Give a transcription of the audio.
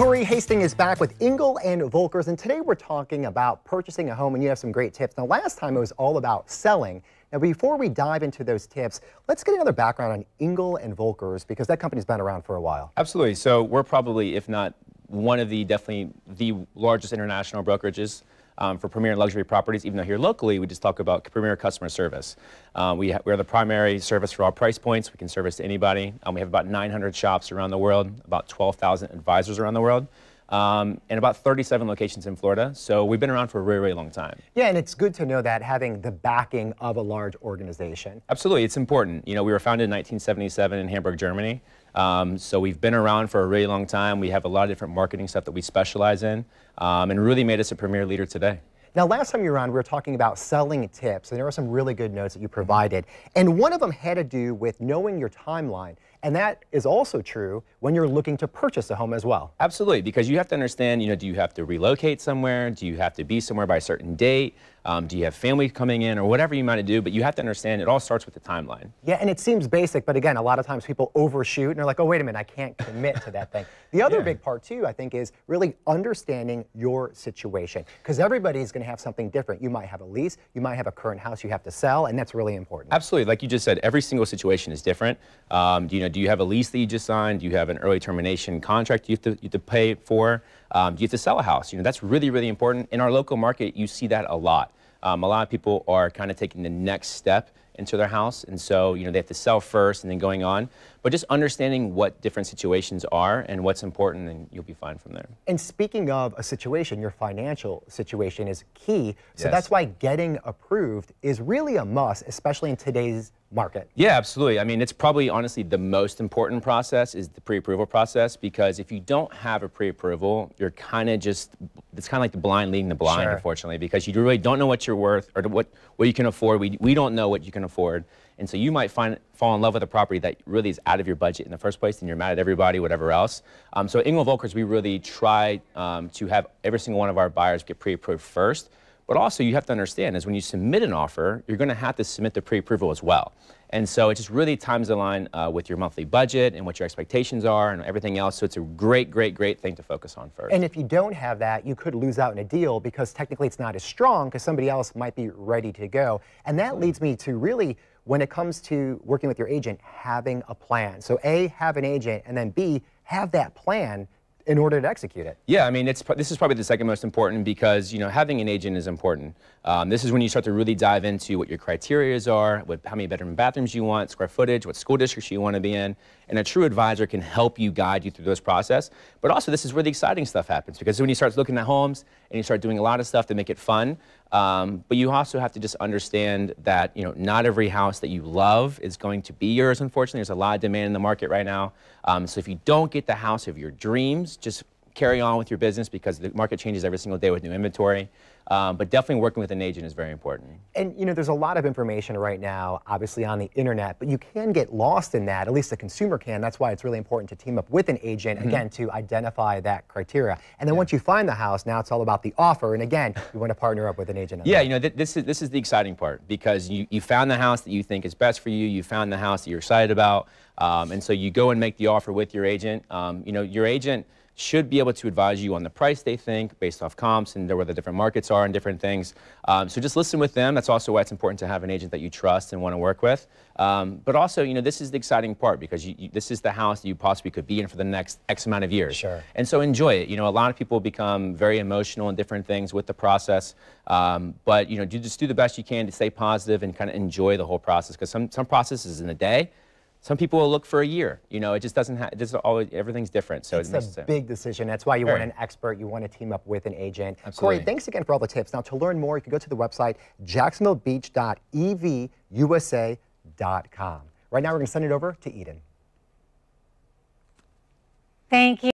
Corey Hastings is back with Engel and Volkers, and today we're talking about purchasing a home, and you have some great tips. Now, last time it was all about selling. Now, before we dive into those tips, let's get another background on Engel and Volkers because that company's been around for a while. Absolutely. So we're probably, if not one of the definitely the largest international brokerages um, for premier and luxury properties, even though here locally we just talk about premier customer service. Um, we, we are the primary service for all price points. We can service to anybody. Um, we have about 900 shops around the world, about 12,000 advisors around the world. Um, and about 37 locations in Florida. So we've been around for a really, really long time. Yeah, and it's good to know that having the backing of a large organization. Absolutely, it's important. You know, we were founded in 1977 in Hamburg, Germany. Um, so we've been around for a really long time. We have a lot of different marketing stuff that we specialize in, um, and really made us a premier leader today. Now, last time you were on, we were talking about selling tips, and there were some really good notes that you provided. And one of them had to do with knowing your timeline. And that is also true when you're looking to purchase a home as well. Absolutely, because you have to understand, you know, do you have to relocate somewhere? Do you have to be somewhere by a certain date? Um, do you have family coming in or whatever you might do? But you have to understand it all starts with the timeline. Yeah, and it seems basic, but again, a lot of times people overshoot and they're like, oh, wait a minute, I can't commit to that thing. The other yeah. big part, too, I think, is really understanding your situation because everybody's going to have something different. You might have a lease, you might have a current house you have to sell, and that's really important. Absolutely. Like you just said, every single situation is different. Um, you know, do you have a lease that you just signed? Do you have an early termination contract you have to, you have to pay for? Um, do you have to sell a house? You know, that's really, really important. In our local market, you see that a lot. Um, a lot of people are kind of taking the next step into their house, and so you know they have to sell first and then going on. But just understanding what different situations are and what's important, and you'll be fine from there. And speaking of a situation, your financial situation is key. So yes. that's why getting approved is really a must, especially in today's market. Yeah, absolutely. I mean, it's probably honestly the most important process is the pre-approval process because if you don't have a pre-approval, you're kind of just it's kind of like the blind leading the blind, sure. unfortunately, because you really don't know what you're worth or what what you can afford. We we don't know what you can afford, and so you might find fall in love with a property that really is out of your budget in the first place, and you're mad at everybody, whatever else. Um, so Engel Volkers, we really try um, to have every single one of our buyers get pre-approved first but also you have to understand is when you submit an offer, you're going to have to submit the pre-approval as well. And so it just really times the line uh, with your monthly budget and what your expectations are and everything else. So it's a great, great, great thing to focus on first. And if you don't have that, you could lose out in a deal because technically it's not as strong because somebody else might be ready to go. And that leads me to really when it comes to working with your agent, having a plan. So A, have an agent, and then B, have that plan in order to execute it. Yeah, I mean, it's this is probably the second most important because you know having an agent is important. Um, this is when you start to really dive into what your criterias are, what how many bedroom bathrooms you want, square footage, what school districts you want to be in, and a true advisor can help you guide you through this process. But also, this is where the exciting stuff happens because when you start looking at homes and you start doing a lot of stuff to make it fun, um, but you also have to just understand that you know not every house that you love is going to be yours. Unfortunately, there's a lot of demand in the market right now. Um, so if you don't get the house of your dreams, just carry on with your business because the market changes every single day with new inventory. Um, but definitely working with an agent is very important. And you know, there's a lot of information right now, obviously on the internet, but you can get lost in that. At least the consumer can. That's why it's really important to team up with an agent mm -hmm. again to identify that criteria. And then yeah. once you find the house, now it's all about the offer. And again, you want to partner up with an agent. Yeah, you know, th this is this is the exciting part because you you found the house that you think is best for you. You found the house that you're excited about, um, and so you go and make the offer with your agent. Um, you know, your agent should be able to advise you on the price they think based off comps and where the different markets are and different things. Um, so just listen with them. That's also why it's important to have an agent that you trust and want to work with. Um, but also, you know, this is the exciting part because you, you, this is the house that you possibly could be in for the next X amount of years. Sure. And so enjoy it. You know, a lot of people become very emotional in different things with the process. Um, but, you know, just do the best you can to stay positive and kind of enjoy the whole process because some, some processes in a day, some people will look for a year. You know, it just doesn't have, it doesn't always, everything's different. So it's it a big decision. That's why you Very. want an expert. You want to team up with an agent. Absolutely. Corey, thanks again for all the tips. Now, to learn more, you can go to the website, jacksonvillebeach.evusa.com. Right now, we're going to send it over to Eden. Thank you.